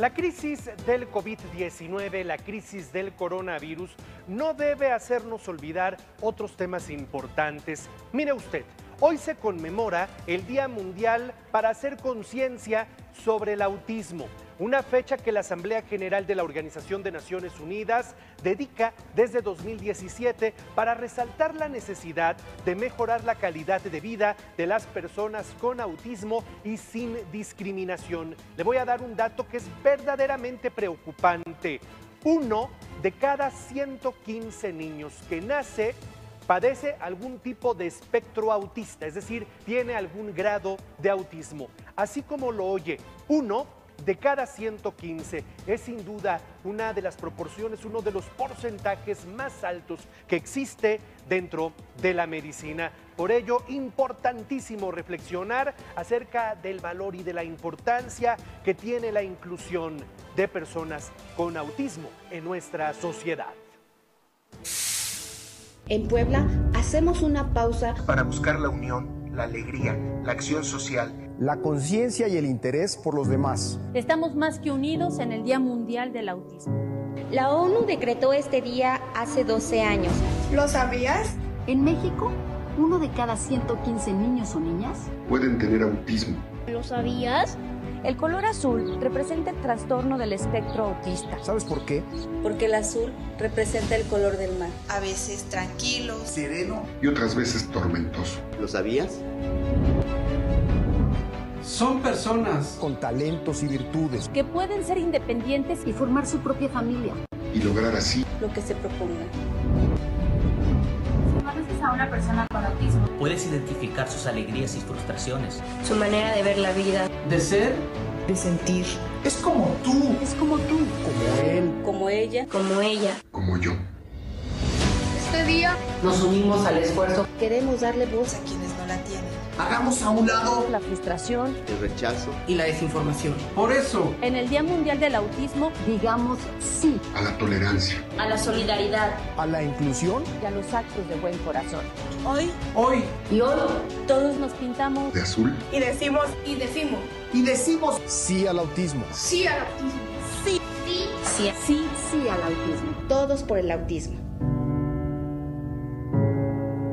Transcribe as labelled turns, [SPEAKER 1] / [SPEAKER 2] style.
[SPEAKER 1] La crisis del COVID-19, la crisis del coronavirus, no debe hacernos olvidar otros temas importantes. Mire usted, hoy se conmemora el Día Mundial para hacer conciencia sobre el autismo una fecha que la Asamblea General de la Organización de Naciones Unidas dedica desde 2017 para resaltar la necesidad de mejorar la calidad de vida de las personas con autismo y sin discriminación. Le voy a dar un dato que es verdaderamente preocupante. Uno de cada 115 niños que nace padece algún tipo de espectro autista, es decir, tiene algún grado de autismo. Así como lo oye, uno de cada 115 es sin duda una de las proporciones, uno de los porcentajes más altos que existe dentro de la medicina. Por ello, importantísimo reflexionar acerca del valor y de la importancia que tiene la inclusión de personas con autismo en nuestra sociedad.
[SPEAKER 2] En Puebla hacemos una pausa
[SPEAKER 3] para buscar la unión la alegría, la acción social.
[SPEAKER 4] La conciencia y el interés por los demás.
[SPEAKER 5] Estamos más que unidos en el Día Mundial del Autismo.
[SPEAKER 2] La ONU decretó este día hace 12 años.
[SPEAKER 6] ¿Lo sabías?
[SPEAKER 7] En México, uno de cada 115 niños o niñas
[SPEAKER 8] pueden tener autismo.
[SPEAKER 9] ¿Lo sabías?
[SPEAKER 5] El color azul representa el trastorno del espectro autista.
[SPEAKER 4] ¿Sabes por qué?
[SPEAKER 10] Porque el azul representa el color del mar.
[SPEAKER 6] A veces tranquilo,
[SPEAKER 8] sereno y otras veces tormentoso.
[SPEAKER 11] ¿Lo sabías?
[SPEAKER 12] Son personas
[SPEAKER 4] con talentos y virtudes
[SPEAKER 5] que pueden ser independientes
[SPEAKER 7] y formar su propia familia.
[SPEAKER 8] Y lograr así
[SPEAKER 10] lo que se proponga
[SPEAKER 9] a una persona con autismo.
[SPEAKER 13] Puedes identificar sus alegrías y frustraciones.
[SPEAKER 10] Su manera de ver la vida.
[SPEAKER 12] De ser.
[SPEAKER 3] De sentir. Es como tú.
[SPEAKER 7] Es como tú.
[SPEAKER 4] Como él.
[SPEAKER 10] Como ella.
[SPEAKER 2] Como ella.
[SPEAKER 8] Como yo.
[SPEAKER 6] Este día
[SPEAKER 14] nos unimos al esfuerzo.
[SPEAKER 2] Queremos darle voz
[SPEAKER 6] a quienes no la tienen.
[SPEAKER 3] Hagamos a un lado
[SPEAKER 5] la frustración,
[SPEAKER 11] el rechazo
[SPEAKER 3] y la desinformación.
[SPEAKER 12] Por eso,
[SPEAKER 5] en el Día Mundial del Autismo,
[SPEAKER 7] digamos sí
[SPEAKER 8] a la tolerancia,
[SPEAKER 10] a la solidaridad,
[SPEAKER 4] a la inclusión
[SPEAKER 5] y a los actos de buen corazón.
[SPEAKER 6] Hoy,
[SPEAKER 12] hoy
[SPEAKER 10] y hoy,
[SPEAKER 5] todos nos pintamos
[SPEAKER 8] de azul
[SPEAKER 6] y decimos y decimos
[SPEAKER 3] y decimos
[SPEAKER 4] sí al autismo.
[SPEAKER 6] Sí al autismo.
[SPEAKER 2] Sí.
[SPEAKER 6] Sí.
[SPEAKER 2] Sí.
[SPEAKER 7] Sí, sí al autismo.
[SPEAKER 2] Todos por el autismo.